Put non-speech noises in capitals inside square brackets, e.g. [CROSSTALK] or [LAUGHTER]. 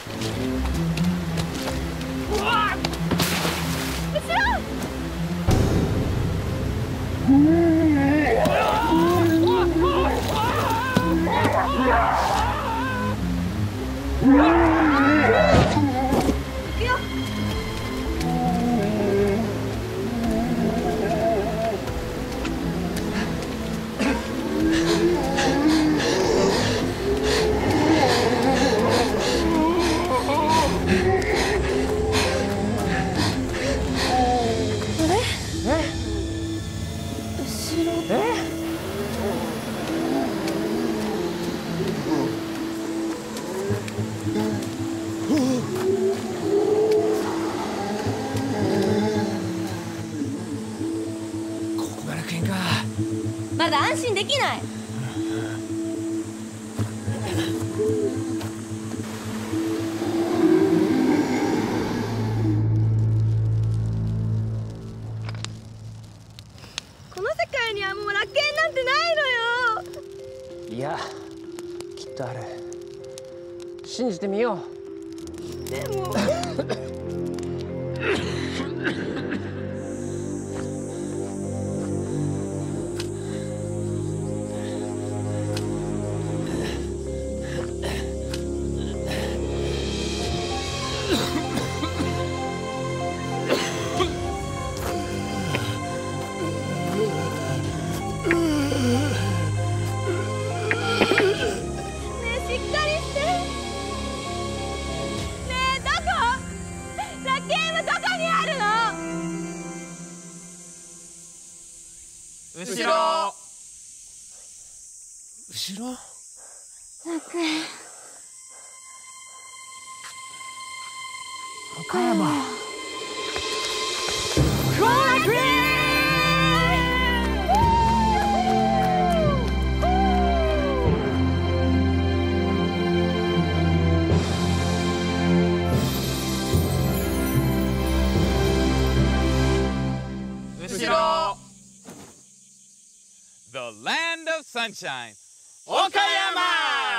こまだ安心できないこの世界にはもう楽園なんてないのよ。いやきっとある。信じてみよう。でも。ね [LAUGHS] 後ろ。後ろ？楽園岡山 The Land of Sunshine. 岡山